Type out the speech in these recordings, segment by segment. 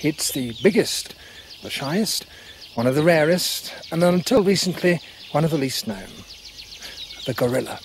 It's the biggest, the shyest, one of the rarest, and until recently, one of the least known. The gorilla.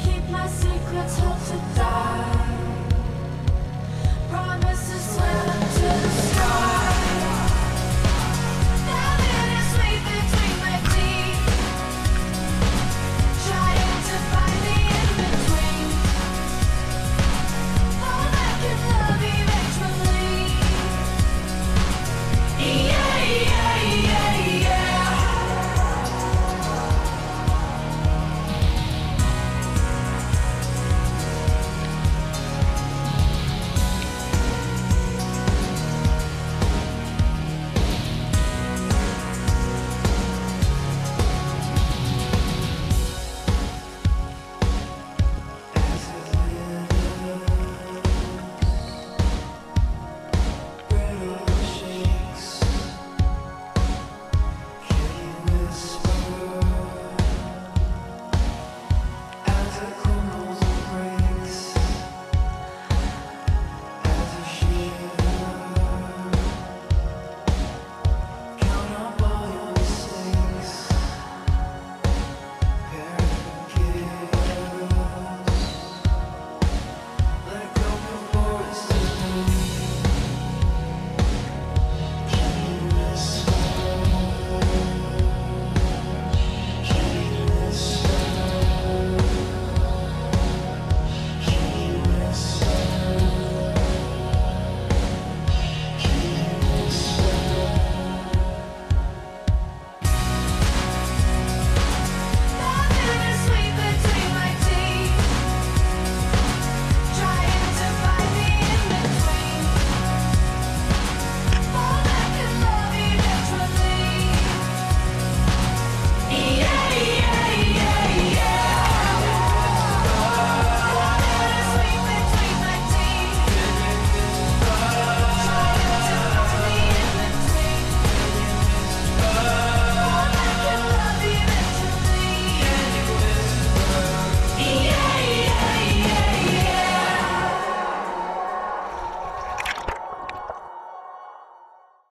keep my secrets held to die.